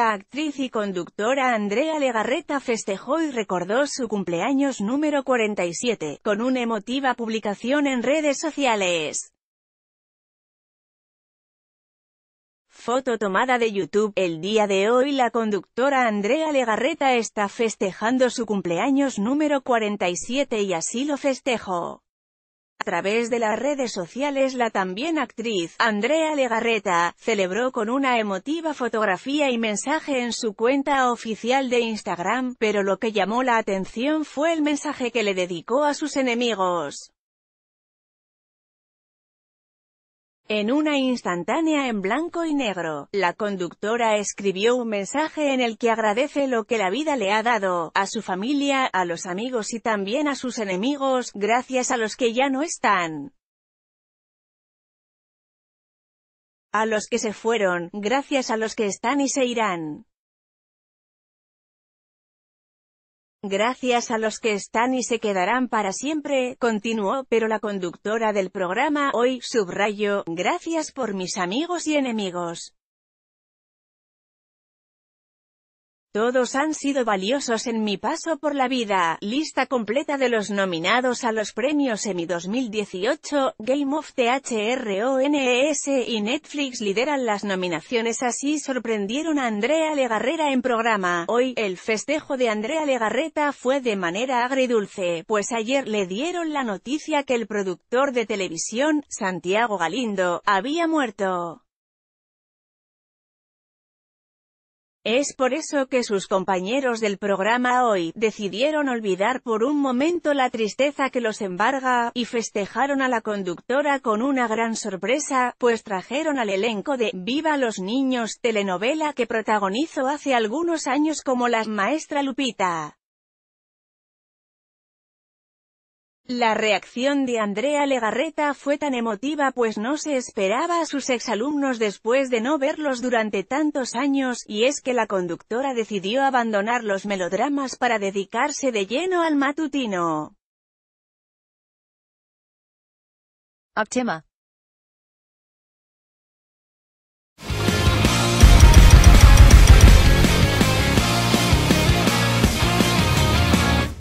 la actriz y conductora Andrea Legarreta festejó y recordó su cumpleaños número 47, con una emotiva publicación en redes sociales. Foto tomada de YouTube. El día de hoy la conductora Andrea Legarreta está festejando su cumpleaños número 47 y así lo festejó. A través de las redes sociales la también actriz, Andrea Legarreta, celebró con una emotiva fotografía y mensaje en su cuenta oficial de Instagram, pero lo que llamó la atención fue el mensaje que le dedicó a sus enemigos. En una instantánea en blanco y negro, la conductora escribió un mensaje en el que agradece lo que la vida le ha dado, a su familia, a los amigos y también a sus enemigos, gracias a los que ya no están. A los que se fueron, gracias a los que están y se irán. Gracias a los que están y se quedarán para siempre, continuó, pero la conductora del programa, hoy, subrayo, gracias por mis amigos y enemigos. Todos han sido valiosos en mi paso por la vida. Lista completa de los nominados a los premios Emmy 2018, Game of Thrones y Netflix lideran las nominaciones así sorprendieron a Andrea Legarreta en programa. Hoy, el festejo de Andrea Legarreta fue de manera agridulce, pues ayer le dieron la noticia que el productor de televisión, Santiago Galindo, había muerto. Es por eso que sus compañeros del programa hoy, decidieron olvidar por un momento la tristeza que los embarga, y festejaron a la conductora con una gran sorpresa, pues trajeron al elenco de «Viva los niños», telenovela que protagonizó hace algunos años como la maestra Lupita. La reacción de Andrea Legarreta fue tan emotiva pues no se esperaba a sus exalumnos después de no verlos durante tantos años, y es que la conductora decidió abandonar los melodramas para dedicarse de lleno al matutino.